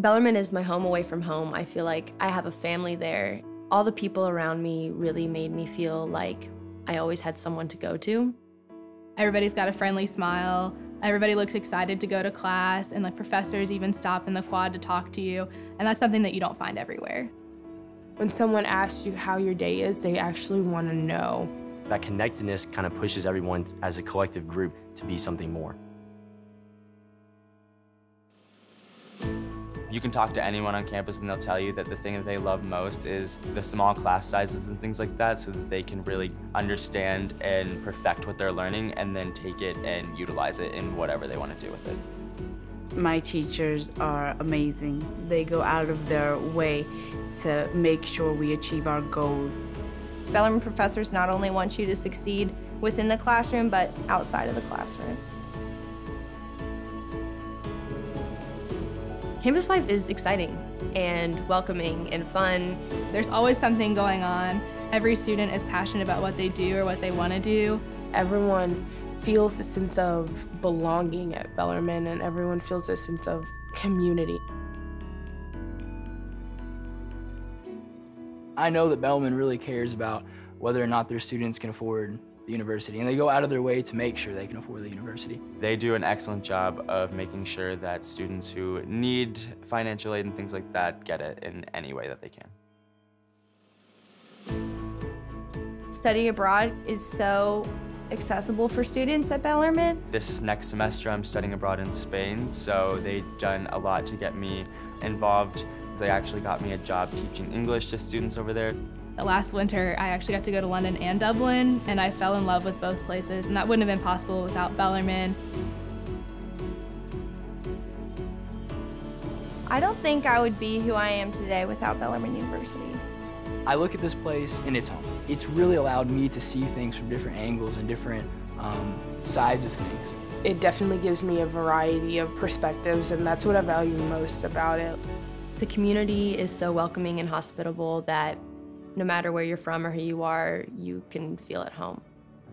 Bellarmine is my home away from home. I feel like I have a family there. All the people around me really made me feel like I always had someone to go to. Everybody's got a friendly smile. Everybody looks excited to go to class, and like professors even stop in the quad to talk to you. And that's something that you don't find everywhere. When someone asks you how your day is, they actually want to know. That connectedness kind of pushes everyone as a collective group to be something more. You can talk to anyone on campus and they'll tell you that the thing that they love most is the small class sizes and things like that so that they can really understand and perfect what they're learning and then take it and utilize it in whatever they want to do with it. My teachers are amazing. They go out of their way to make sure we achieve our goals. Bellarmine professors not only want you to succeed within the classroom, but outside of the classroom. Campus life is exciting and welcoming and fun. There's always something going on. Every student is passionate about what they do or what they want to do. Everyone feels a sense of belonging at Bellarmine and everyone feels a sense of community. I know that Bellarmine really cares about whether or not their students can afford the university, and they go out of their way to make sure they can afford the university. They do an excellent job of making sure that students who need financial aid and things like that get it in any way that they can. Study abroad is so accessible for students at Bellarmine. This next semester I'm studying abroad in Spain, so they've done a lot to get me involved. They actually got me a job teaching English to students over there. Last winter, I actually got to go to London and Dublin, and I fell in love with both places, and that wouldn't have been possible without Bellarmine. I don't think I would be who I am today without Bellarmine University. I look at this place and it's home. It's really allowed me to see things from different angles and different um, sides of things. It definitely gives me a variety of perspectives, and that's what I value most about it. The community is so welcoming and hospitable that no matter where you're from or who you are, you can feel at home.